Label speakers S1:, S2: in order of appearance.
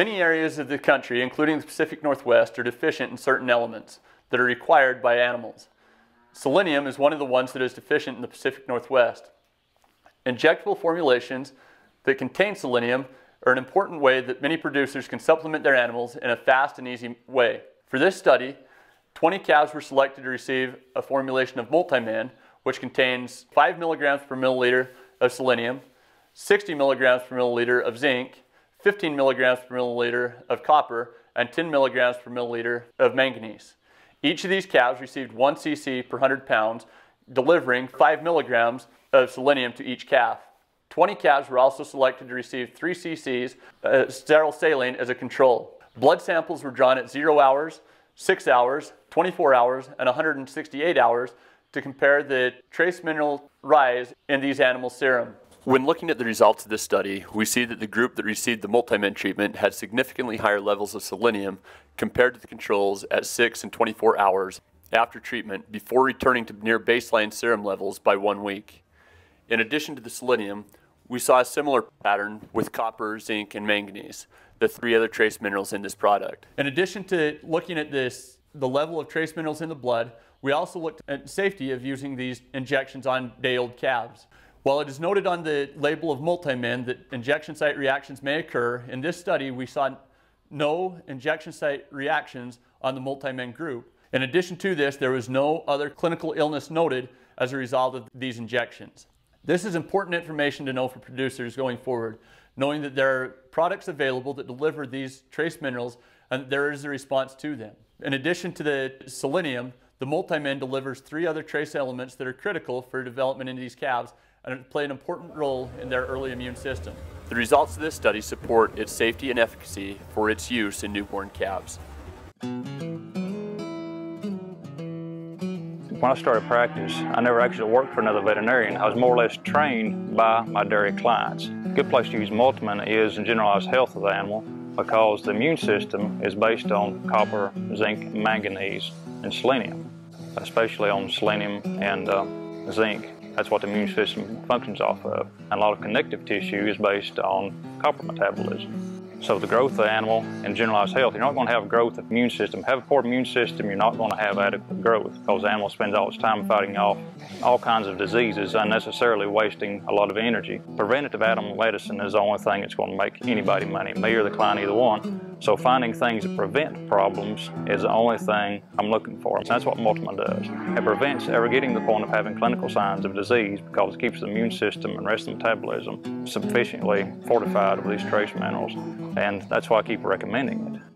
S1: of the country, including the Pacific Northwest, are deficient in certain elements that are required by animals. Selenium is one of the ones that is deficient in the Pacific Northwest. Injectable formulations that contain selenium are an important way that many producers can supplement their animals in a fast and easy way. For this study, 20 calves were selected to receive a formulation of Multimin, which contains 5 milligrams per milliliter of selenium, 60 milligrams per milliliter of zinc, 15 milligrams per milliliter of copper, and 10 milligrams per milliliter of manganese. Each of these calves received 1 cc per 100 pounds, delivering 5 milligrams of selenium to each calf. 20 calves were also selected to receive 3 cc's uh, sterile saline as a control. Blood samples were drawn at 0 hours, 6 hours, 24 hours, and 168 hours to compare the trace mineral rise in these animal serum. When looking at the results of this study, we see that the group that received the Multimin treatment had significantly higher levels of selenium compared to the controls at 6 and 24 hours after treatment before returning to near baseline serum levels by one week. In addition to the selenium, we saw a similar pattern with copper, zinc, and manganese, the three other trace minerals in this product. In addition to looking at this, the level of trace minerals in the blood, we also looked at safety of using these injections on day-old calves. While it is noted on the label of Multimin that injection site reactions may occur, in this study we saw no injection site reactions on the Multimin group. In addition to this, there was no other clinical illness noted as a result of these injections. This is important information to know for producers going forward, knowing that there are products available that deliver these trace minerals and there is a response to them. In addition to the selenium, the Multimin delivers three other trace elements that are critical for development in these calves and play an important role in their early immune system. The results of this study support its safety and efficacy for its use in newborn calves.
S2: When I started practice, I never actually worked for another veterinarian. I was more or less trained by my dairy clients. A good place to use Multimin is in generalized health of the animal because the immune system is based on copper, zinc, manganese, and selenium, especially on selenium and uh, zinc. That's what the immune system functions off of. And a lot of connective tissue is based on copper metabolism. So the growth of the animal and generalized health, you're not going to have growth of immune system. Have a poor immune system, you're not going to have adequate growth because the animal spends all its time fighting off all kinds of diseases, unnecessarily wasting a lot of energy. Preventative animal medicine is the only thing that's going to make anybody money, me or the client, either one. So finding things that prevent problems is the only thing I'm looking for. And that's what Multimin does. It prevents ever getting to the point of having clinical signs of disease because it keeps the immune system and rest of the metabolism sufficiently fortified with these trace minerals. And that's why I keep recommending it.